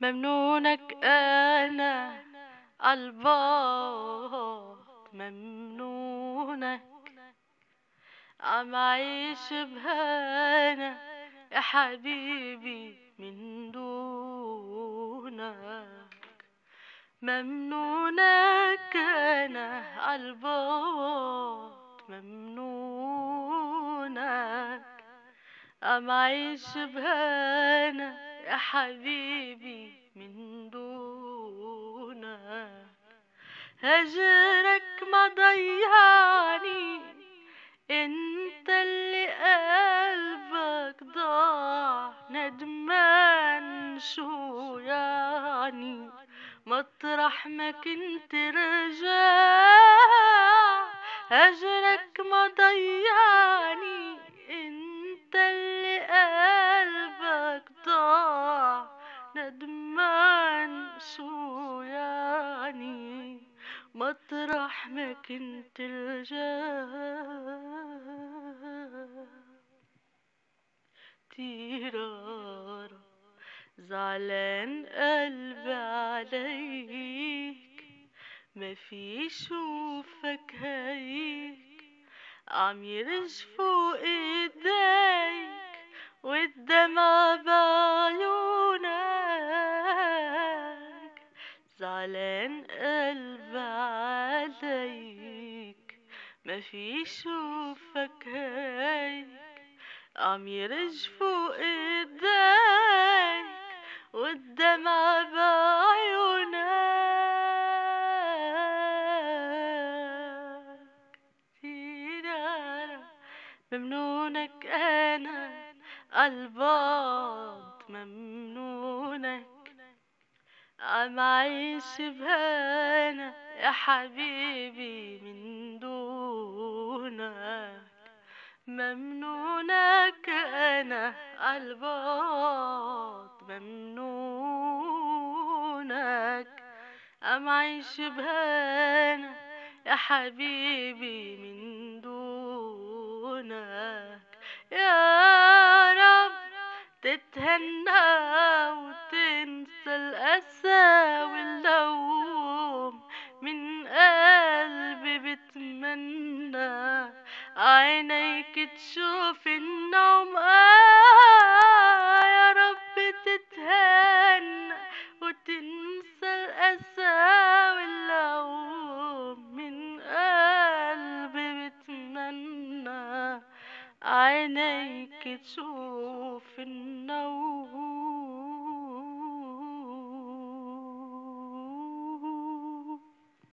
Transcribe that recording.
ممنونك أنا عالبعد ممنونك. عم عيش بهنا يا حبيبي من دونك. ممنونك أنا عالبعد ممنونك. عم عيش بهنا يا حبيبي من دونك هجرك ما ضيعني انت اللي قلبك ضاع ندمان شو يعني مطرح ما كنت رجع هجرك ما ضيعني مطرح ما كنت رجع تيرارا زعلان قلبي عليك. ما في شوفك هيك. عم يرج فوق ايديك زعلان قلبي عليك. ما في شوفك هيك. عم يرج فوق ايديك والدمع بعيونك ممنونك أنا عالبعد ممنونك. عم عيش بهنا يا حبيبي من دونك؟ ممنونك أنا عالبعد ممنونك. عم عيش بهنا يا حبيبي من دونك عينيك تشوف النوم آه يا رب تتهنى وتنسى الأسى واللوم من قلبي بتمنى. عينيك تشوف النوم.